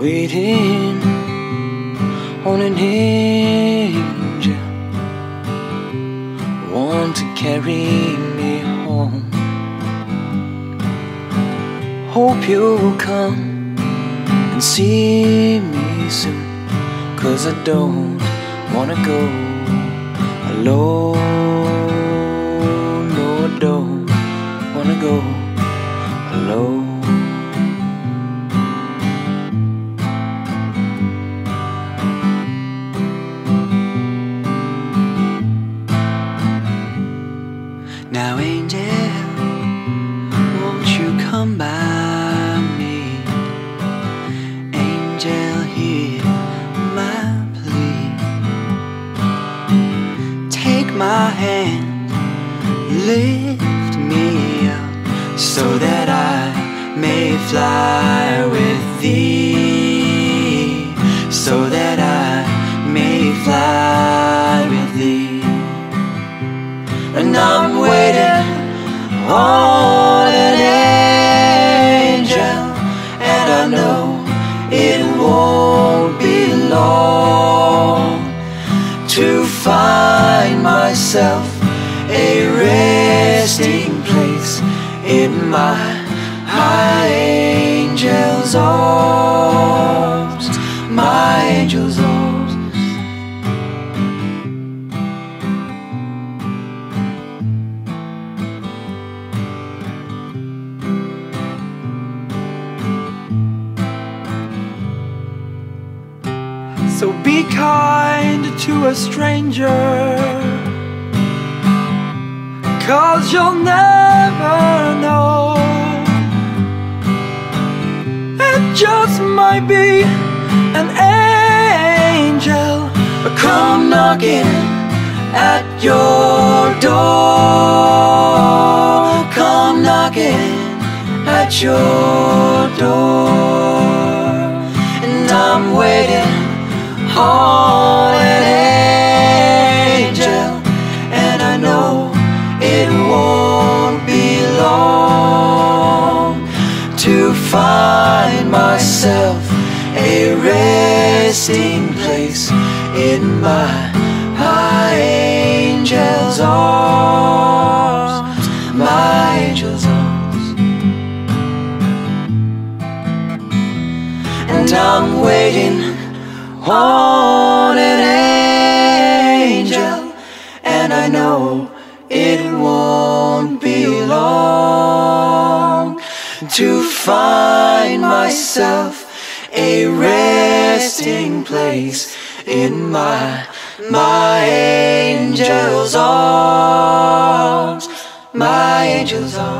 waiting on an angel, one to carry me home. Hope you'll come and see me soon, cause I don't wanna go alone. No, I don't wanna go alone. My hand, lift me up, so that I may fly with thee. So that I may fly with thee. And I'm waiting on to find myself a resting place in my high So be kind to a stranger. Cause you'll never know. It just might be an angel come knocking at your door. Come knocking at your door. An angel, and I know it won't be long to find myself a resting place in my high angel's arms, my angel's arms. And I'm waiting on an angel, and I know it won't be long to find myself a resting place in my my angel's arms, my angel's arms.